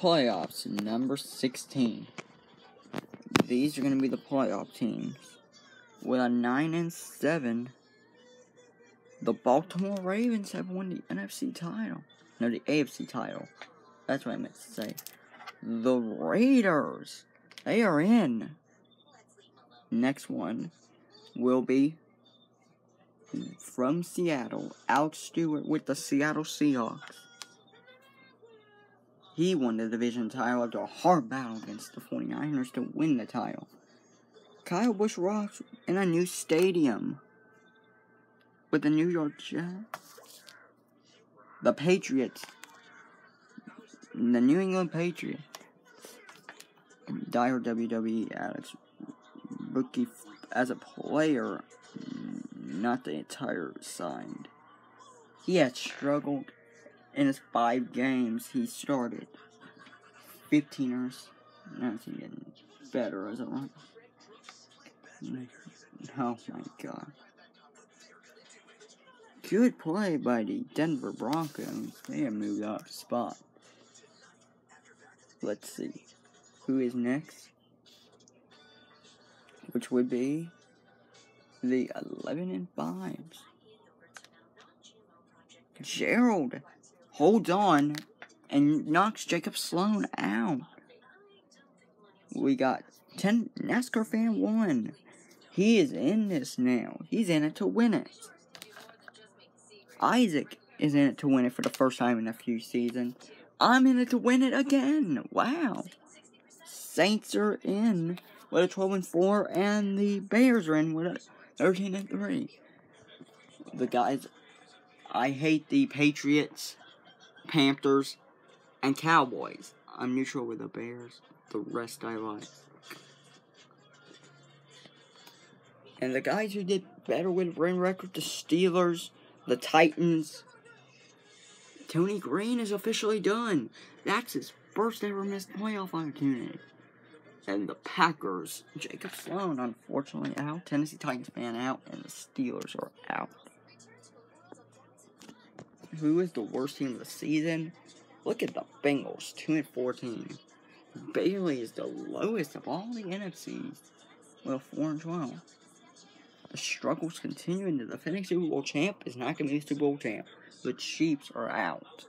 Playoffs number 16. These are going to be the playoff teams. With a 9 and 7, the Baltimore Ravens have won the NFC title. No, the AFC title. That's what I meant to say. The Raiders, they are in. Next one will be from Seattle, Alex Stewart with the Seattle Seahawks. He won the division title after a hard battle against the 49ers to win the title. Kyle Busch rocks in a new stadium with the New York Jets. The Patriots. The New England Patriots. Dire WWE Alex rookie as a player, not the entire signed. He had struggled in his five games he started. 15ers. Now it's getting better as a run. Oh my god. Good play by the Denver Broncos. They have moved up spot. Let's see. Who is next? Which would be the 11 and 5s. Gerald holds on and knocks Jacob Sloan out. We got 10 NASCAR fan 1. He is in this now. He's in it to win it. Isaac is in it to win it for the first time in a few seasons. I'm in it to win it again. Wow. Saints are in with a 12 and 4, and the Bears are in with a 13 and 3. The guys, I hate the Patriots, Panthers, and Cowboys. I'm neutral with the Bears. The rest I like. And the guys who did better with win record, the Steelers, the Titans. Tony Green is officially done. That's his first ever missed playoff opportunity. And the Packers, Jacob Sloan, unfortunately out. Tennessee Titans fan out, and the Steelers are out. Who is the worst team of the season? Look at the Bengals, 2 and 14. Bailey is the lowest of all the NFCs. Well, 4 and 12. The struggles continue, and the defending Super Bowl champ is not going to be the Super Bowl champ. The Chiefs are out.